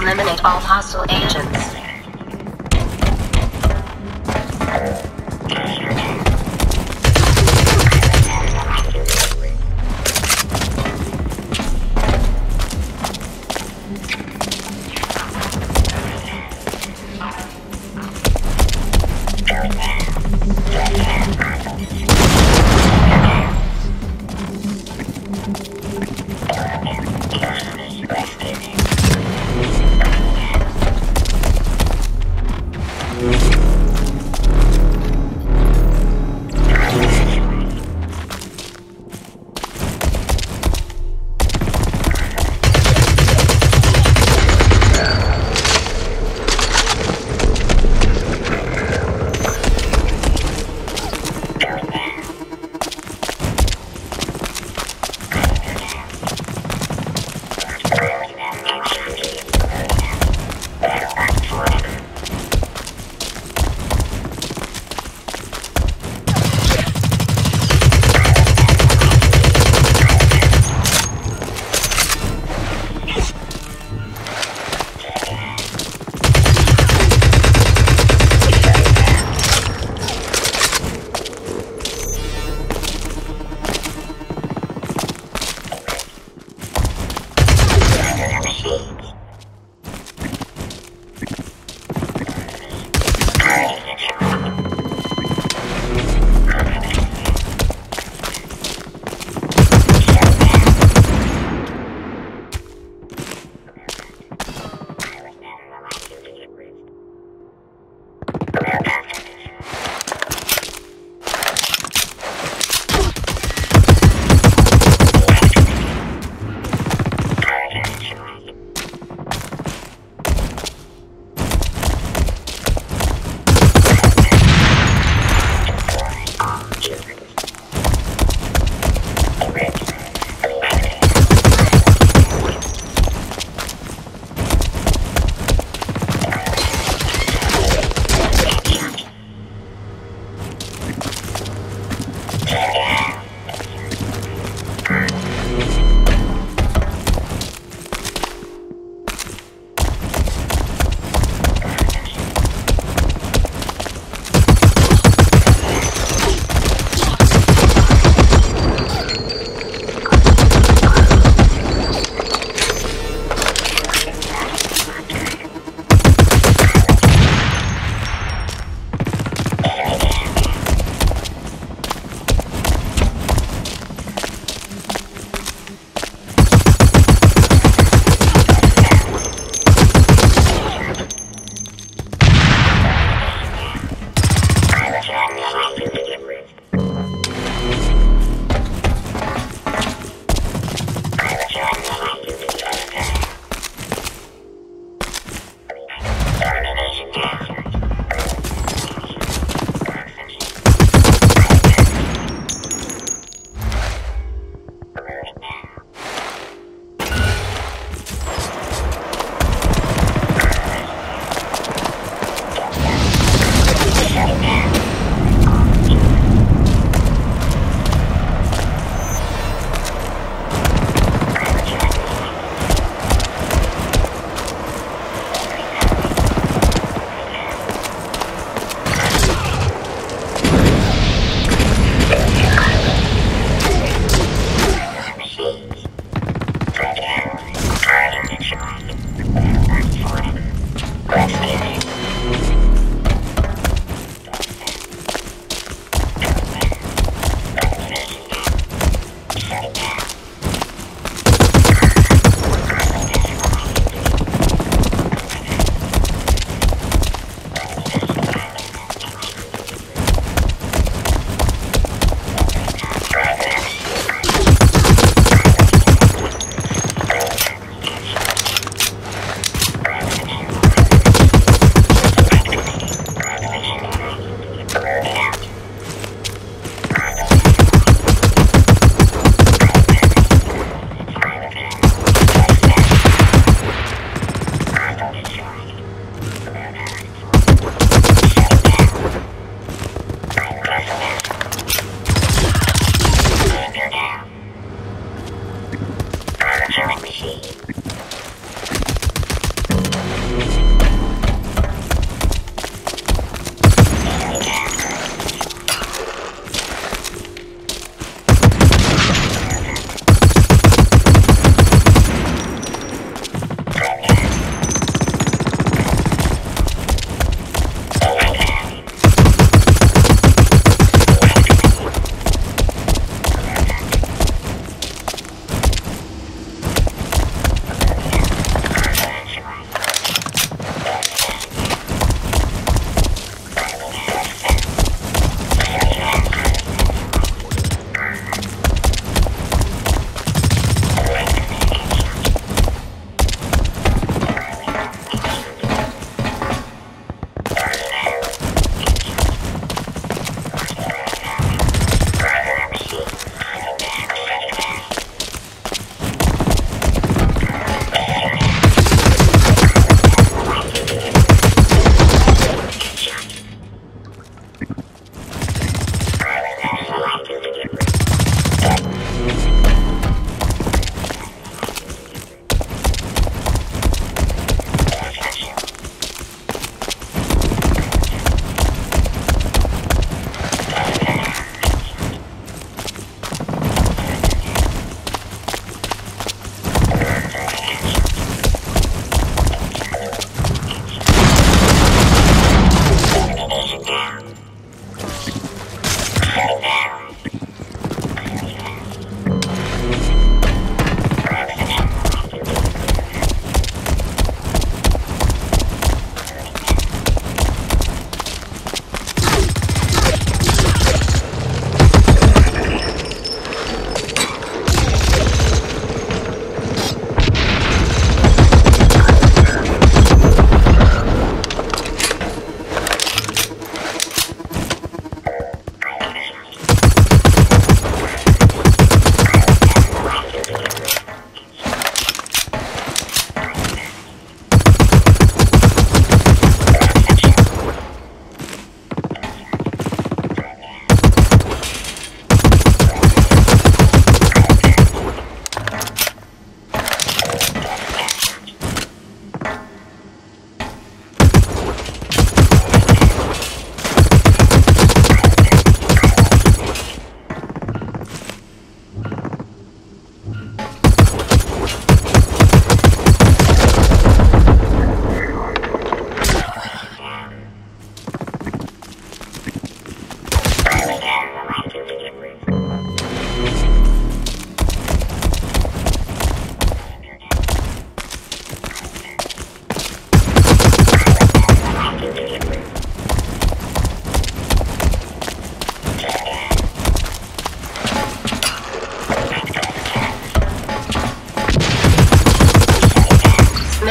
Eliminate all hostile agents.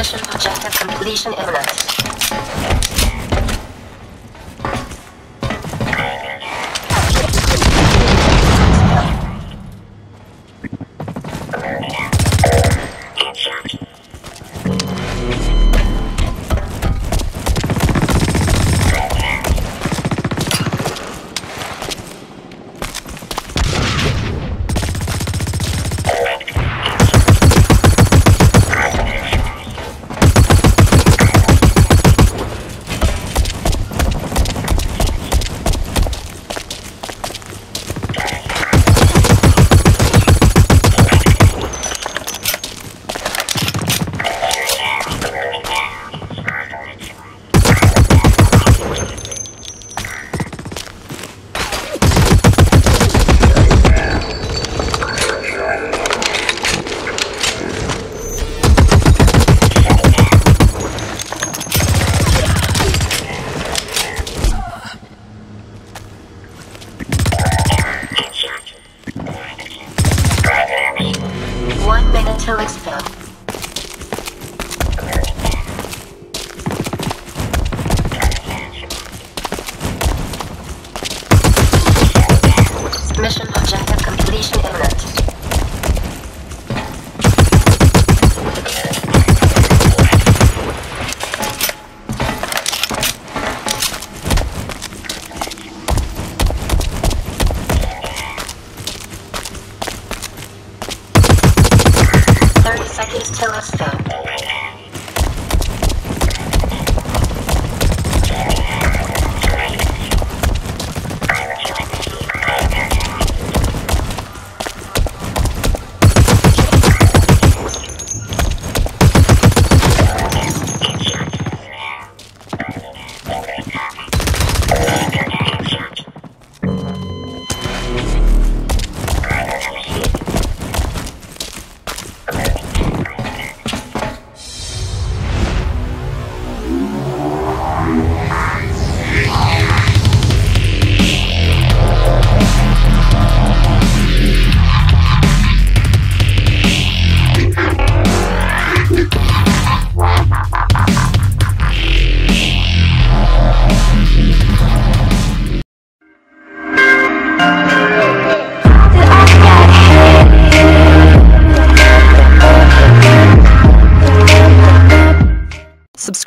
Mission objective completion imminent.